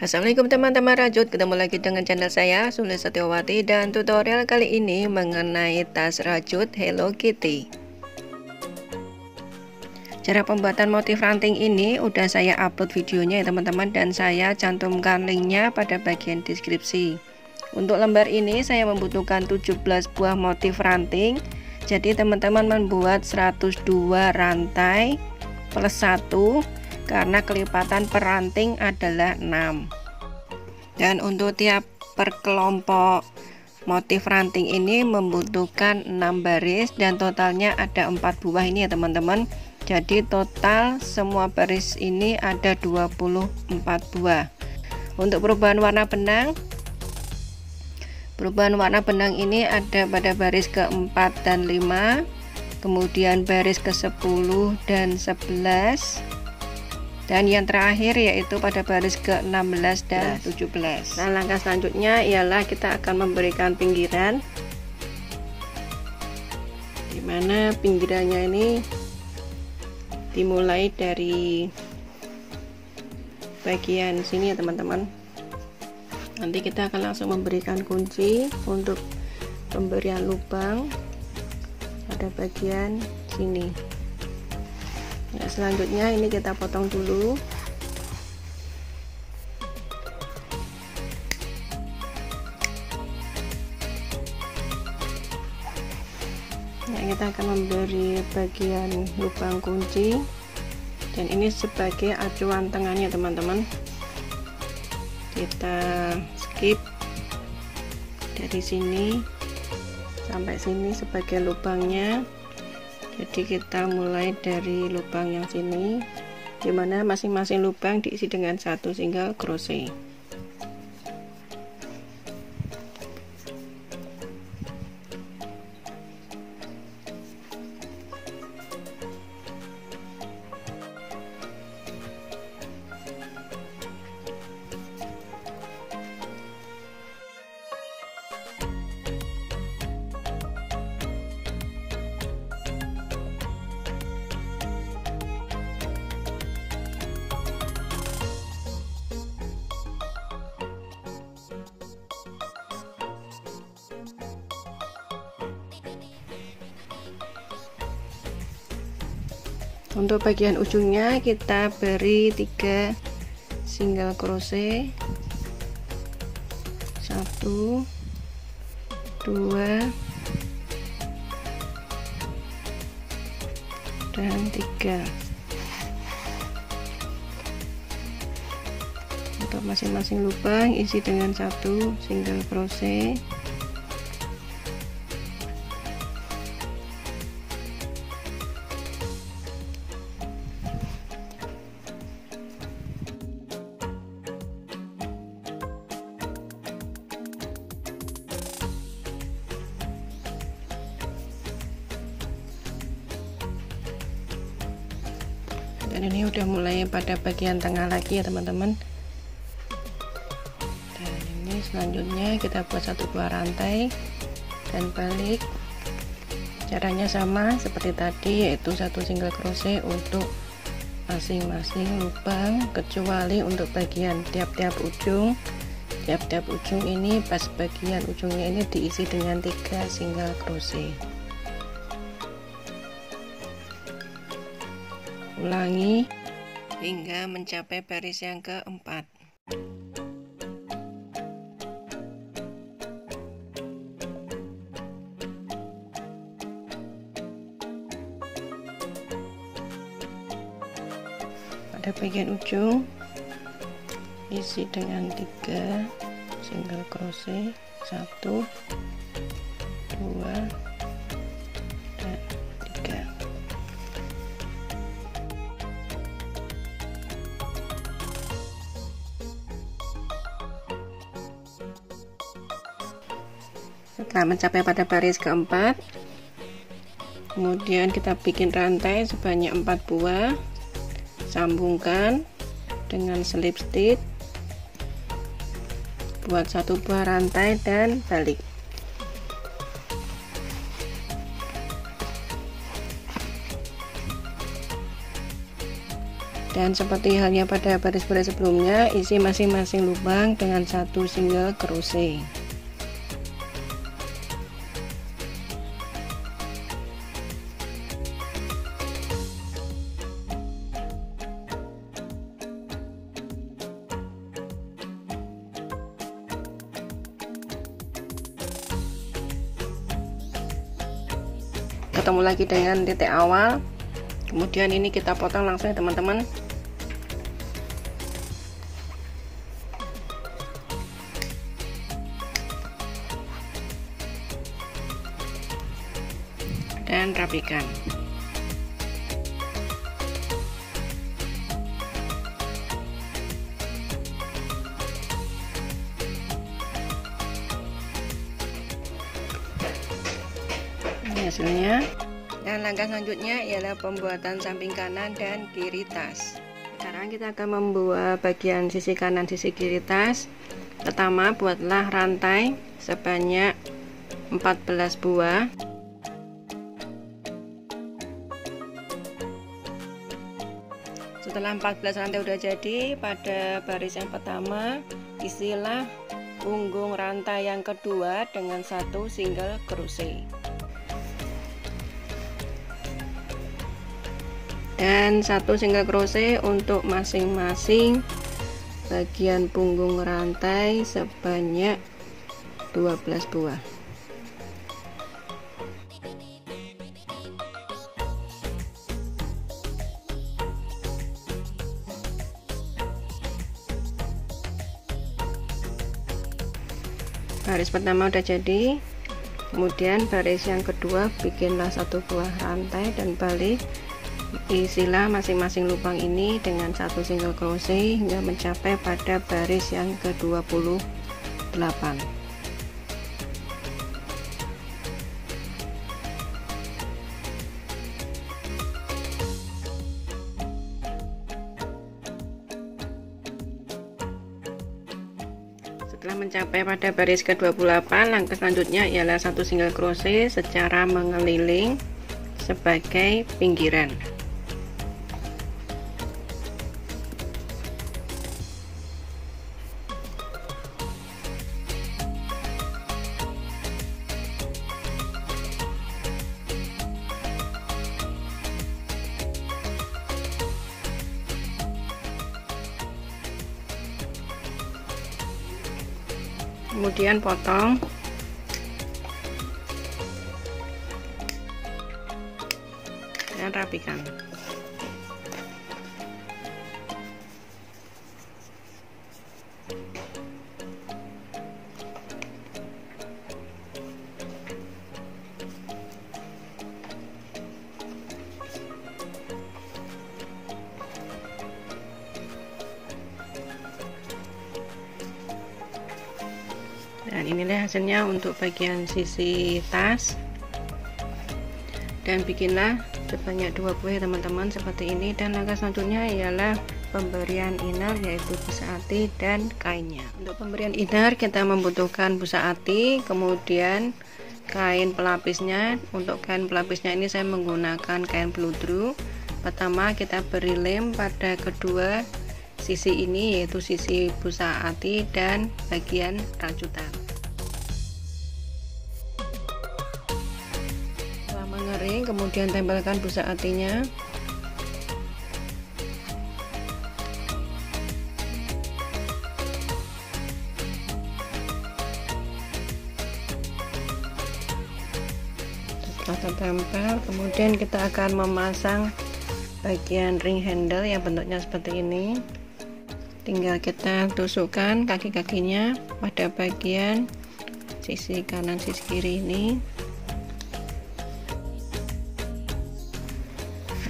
Assalamualaikum teman-teman. Rajut Ketemu lagi dengan channel saya Sulis Setiawati. Dan tutorial kali ini mengenai tas rajut Hello Kitty. Cara pembuatan motif ranting ini Udah saya upload videonya ya teman-teman. Dan saya cantumkan linknya pada bagian deskripsi. Untuk lembar ini saya membutuhkan 17 buah motif ranting. Jadi teman-teman membuat 102 rantai plus 1 karena kelipatan peranting adalah 6 dan untuk tiap per kelompok motif ranting ini membutuhkan 6 baris dan totalnya ada 4 buah ini ya teman-teman. Jadi total semua baris ini ada 24 buah. Untuk perubahan warna benang perubahan warna benang ini ada pada baris keempat dan 5 kemudian baris ke 10 dan 11 dan yang terakhir yaitu pada baris ke-16 dan 17 nah langkah selanjutnya ialah kita akan memberikan pinggiran. Di mana pinggirannya ini dimulai dari bagian sini ya teman-teman. Nanti kita akan langsung memberikan kunci untuk pemberian lubang pada bagian sini ya selanjutnya ini kita potong dulu. Ya kita akan memberi bagian lubang kunci. Dan ini sebagai acuan tengahnya teman-teman. Kita skip dari sini sampai sini sebagai lubangnya jadi kita mulai dari lubang yang sini di mana masing-masing lubang diisi dengan satu single crochet untuk bagian ujungnya kita beri tiga single crochet. Satu dua dan tiga. Untuk masing-masing lubang isi dengan satu single crochet dan ini udah mulai pada bagian tengah lagi ya teman-teman. Dan ini selanjutnya kita buat satu buah rantai dan balik. Caranya sama seperti tadi yaitu satu single crochet untuk masing-masing lubang kecuali untuk bagian tiap-tiap ujung. Tiap-tiap ujung ini pas bagian ujungnya ini diisi dengan tiga single crochet ulangi. Hingga mencapai baris yang keempat. Pada bagian ujung isi dengan tiga single crochet satu dua setelah mencapai pada baris keempat. Kemudian kita bikin rantai sebanyak 4 buah. Sambungkan dengan slip stitch. Buat satu buah rantai dan balik. Dan seperti halnya pada baris-baris sebelumnya isi masing-masing lubang dengan satu single crochet lagi dengan titik awal. Kemudian ini kita potong langsung ya teman-teman. Dan rapikan. Hasilnya dan langkah selanjutnya ialah pembuatan samping kanan dan kiri tas. Sekarang kita akan membuat bagian sisi kanan sisi kiri tas. Pertama buatlah rantai sebanyak 14 buah. Setelah 14 rantai udah jadi pada baris yang pertama isilah punggung rantai yang kedua dengan satu single crochet dan satu single crochet untuk masing-masing bagian punggung rantai sebanyak 12 buah. Baris pertama udah jadi kemudian baris yang kedua bikinlah satu buah rantai dan balik isilah masing-masing lubang ini dengan satu single crochet hingga mencapai pada baris yang ke-28 setelah mencapai pada baris ke-28 langkah selanjutnya ialah satu single crochet secara mengeliling sebagai pinggiran kemudian potong. Dan rapikan inilah hasilnya untuk bagian sisi tas. Dan bikinlah sebanyak dua buah teman-teman seperti ini. Dan langkah selanjutnya ialah pemberian inner yaitu busa ati dan kainnya. Untuk pemberian inner kita membutuhkan busa ati kemudian kain pelapisnya. Untuk kain pelapisnya ini saya menggunakan kain peludru pertama kita beri lem pada kedua sisi ini yaitu sisi busa ati dan bagian rajutan kemudian tempelkan busa atinya setelah tertempel kemudian kita akan memasang bagian ring handle yang bentuknya seperti ini. Tinggal kita tusukkan kaki-kakinya pada bagian sisi kanan sisi kiri ini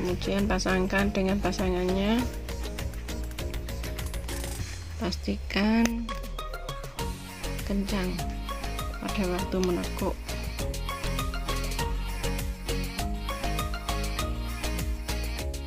kemudian pasangkan dengan pasangannya. Pastikan kencang pada waktu menekuk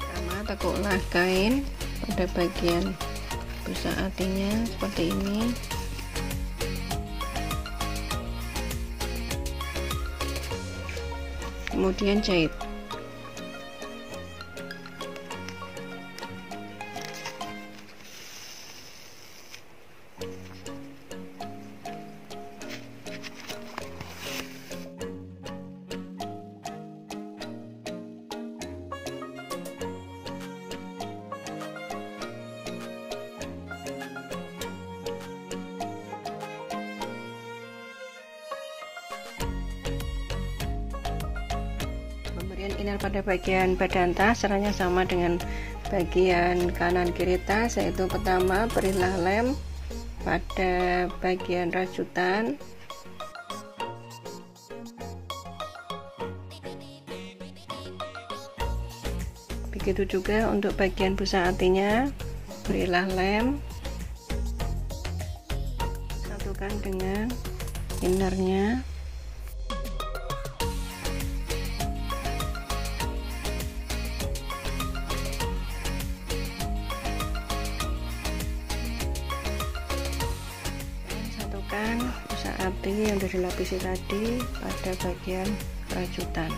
pertama tekuklah kain pada bagian busa artinya seperti ini. Kemudian jahit Pada bagian badan tas caranya sama dengan bagian kanan kiri tas yaitu pertama berilah lem pada bagian rajutan. Begitu juga untuk bagian busa atinya berilah lem. Satukan dengan innernya dilapisi tadi pada bagian rajutan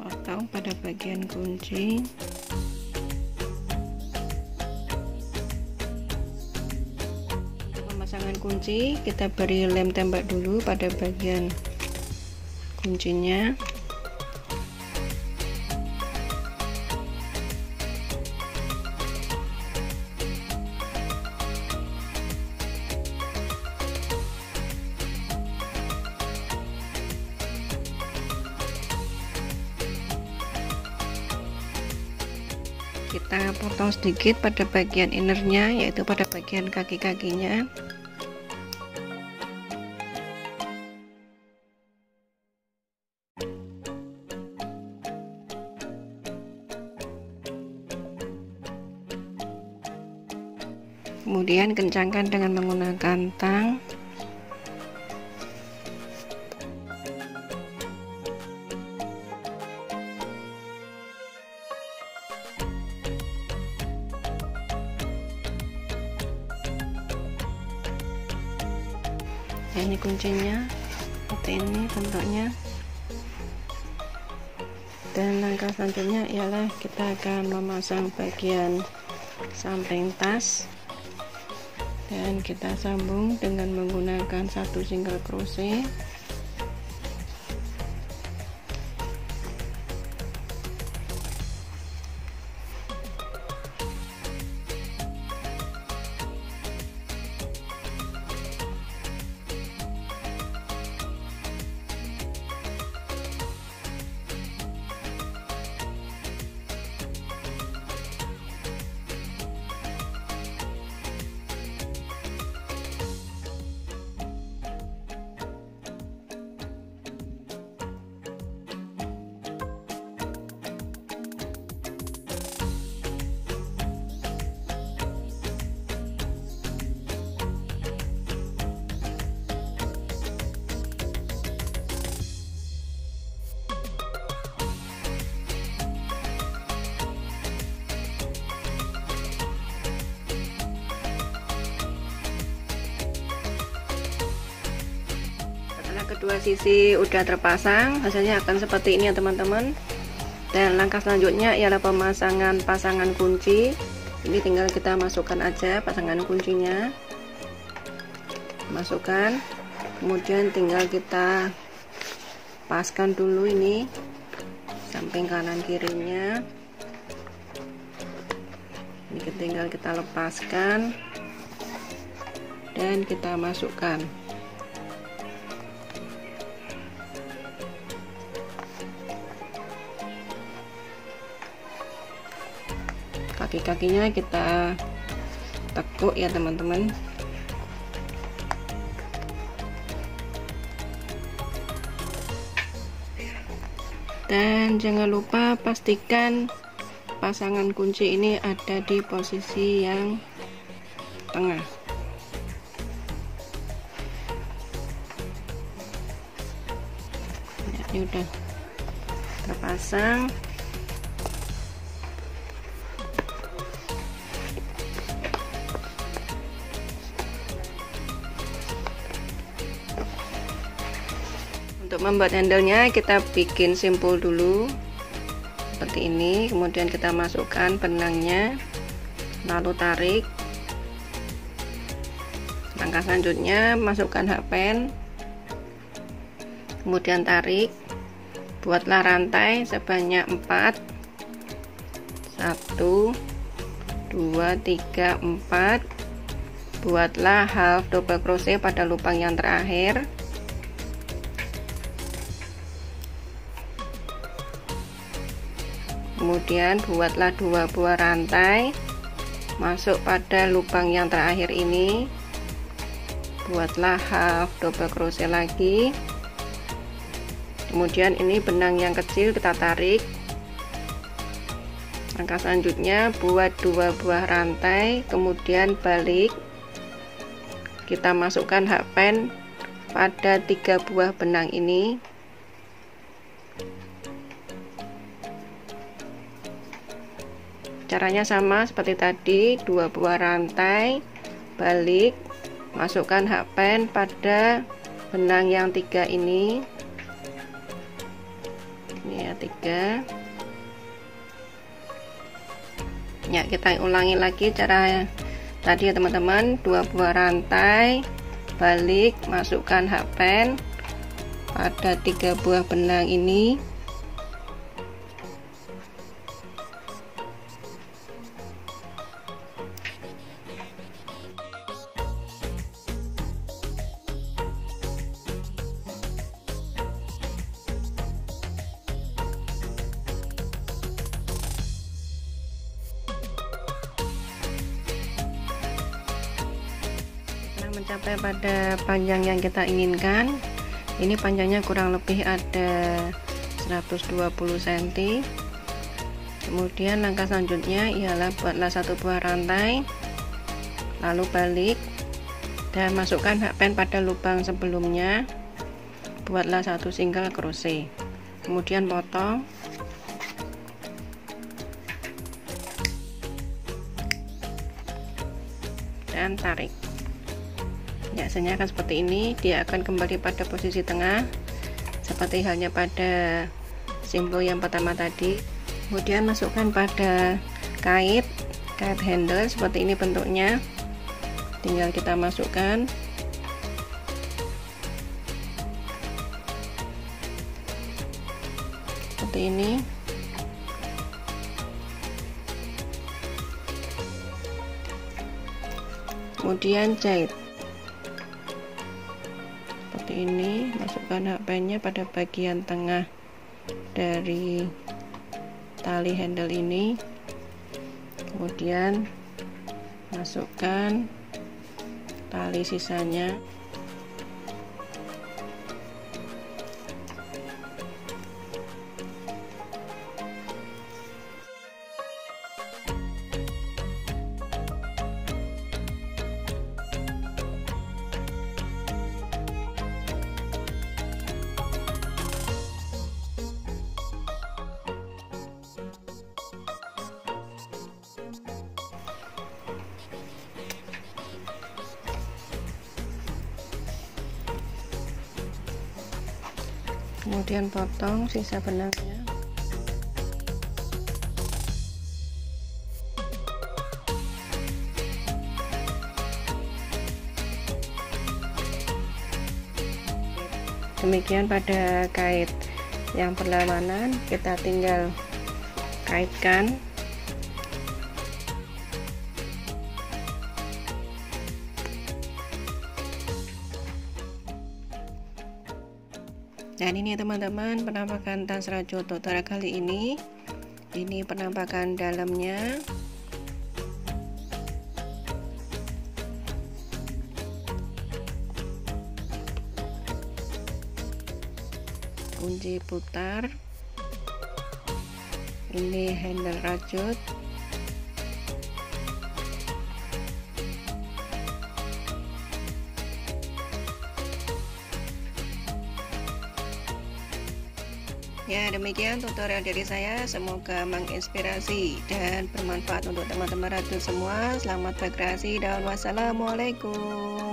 potong pada bagian kunci. Pemasangan kunci kita beri lem tembak dulu pada bagian kuncinya sedikit pada bagian innernya yaitu pada bagian kaki-kakinya. Kemudian kencangkan dengan menggunakan tang kuncinya seperti ini bentuknya. Dan langkah selanjutnya ialah kita akan memasang bagian samping tas. Dan kita sambung dengan menggunakan satu single crochet kedua sisi udah terpasang hasilnya akan seperti ini ya teman-teman. Dan langkah selanjutnya ialah pemasangan pasangan kunci. Ini tinggal kita masukkan aja pasangan kuncinya. Masukkan. Kemudian tinggal kita paskan dulu ini samping kanan kirinya. Ini tinggal kita lepaskan dan kita masukkan kaki-kakinya kita tekuk ya teman-teman. Dan jangan lupa pastikan pasangan kunci ini ada di posisi yang tengah. Ya, ini udah terpasang membuat handlenya kita bikin simpul dulu seperti ini. Kemudian kita masukkan benangnya lalu tarik. Langkah selanjutnya masukkan hakpen kemudian tarik. Buatlah rantai sebanyak 4 1 2 2 3 4 buatlah half double crochet pada lubang yang terakhir kemudian buatlah dua buah rantai. Masuk pada lubang yang terakhir ini. Buatlah half double crochet lagi. Kemudian ini benang yang kecil kita tarik. Langkah selanjutnya buat dua buah rantai kemudian balik. Kita masukkan hakpen pada tiga buah benang ini caranya sama seperti tadi dua buah rantai balik masukkan hakpen pada benang yang tiga ini. Ini ya tiga. Ya kita ulangi lagi cara tadi ya teman-teman. Dua buah rantai balik masukkan hakpen pada tiga buah benang ini mencapai pada panjang yang kita inginkan. Ini panjangnya kurang lebih ada 120 cm kemudian langkah selanjutnya ialah buatlah satu buah rantai lalu balik dan masukkan hakpen pada lubang sebelumnya. Buatlah satu single crochet kemudian potong. Dan tarik ya hasilnya akan seperti ini. Dia akan kembali pada posisi tengah seperti halnya pada simbol yang pertama tadi. Kemudian masukkan pada kait kait handle seperti ini bentuknya. Tinggal kita masukkan. Seperti ini. Kemudian jahit seperti ini masukkan hakpennya pada bagian tengah dari tali handle ini. Kemudian masukkan tali sisanya potong sisa benangnya. Demikian pada kait yang perlawanan kita tinggal kaitkan dan ini teman-teman penampakan tas rajo Totara kali ini. Ini penampakan dalamnya. Kunci putar. Ini handle rajut demikian tutorial dari saya. Semoga menginspirasi dan bermanfaat untuk teman-teman ratu semua. Selamat berkreasi dan wassalamualaikum